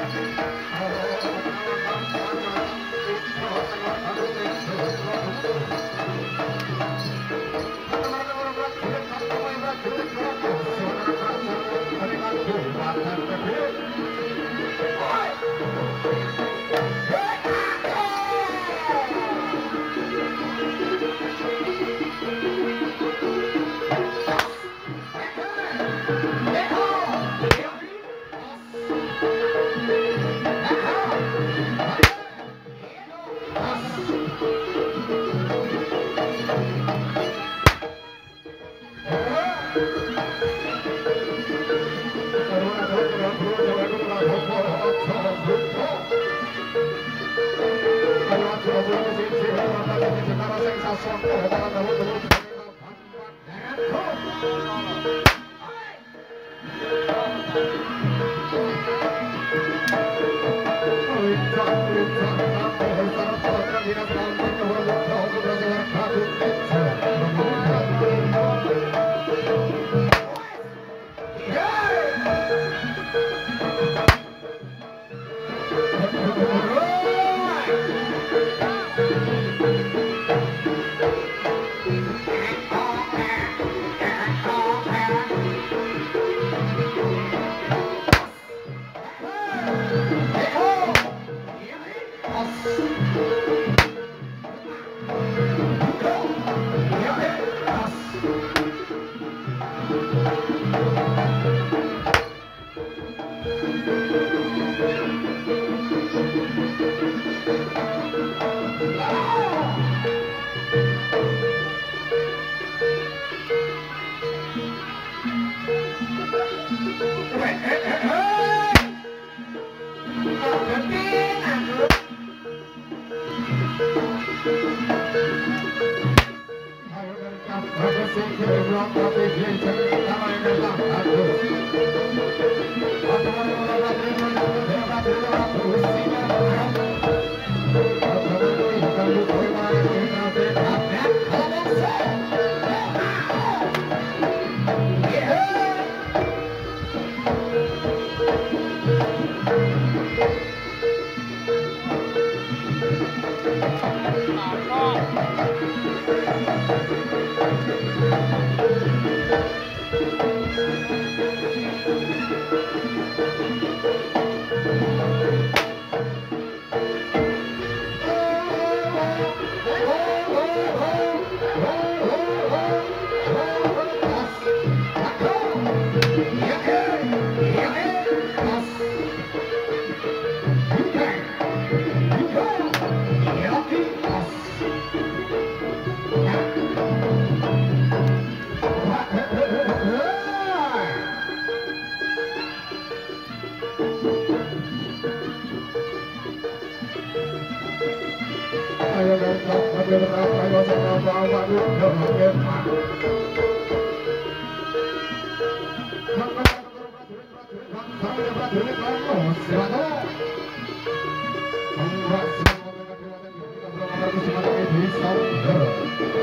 Thank Gracias. Thank you.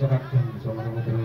就看你自己怎么弄了。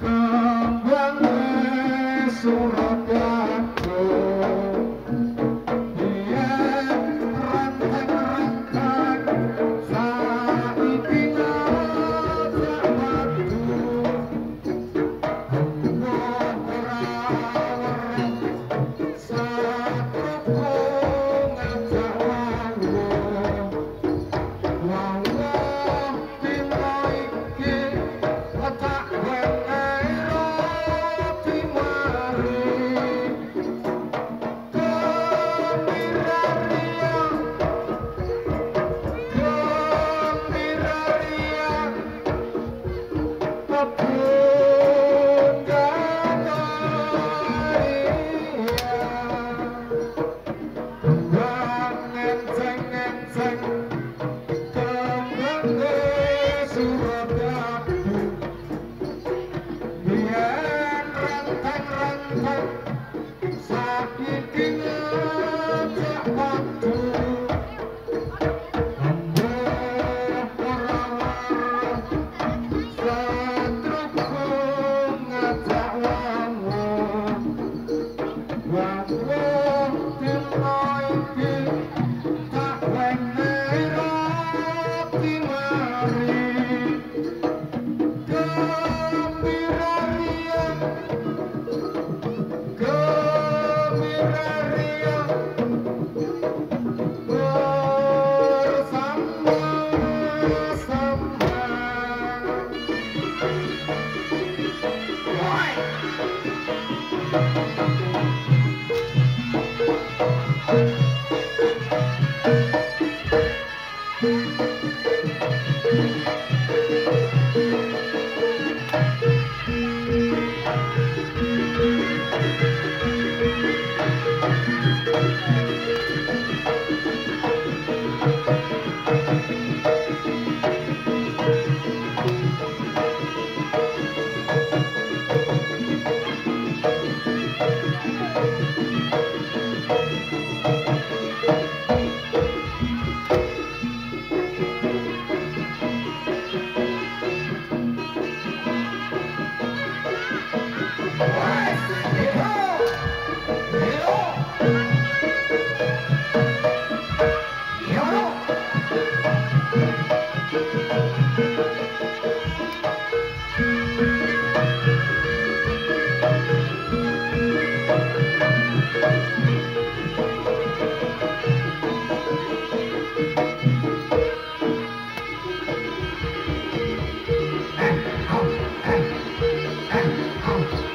Hamba mesurati out.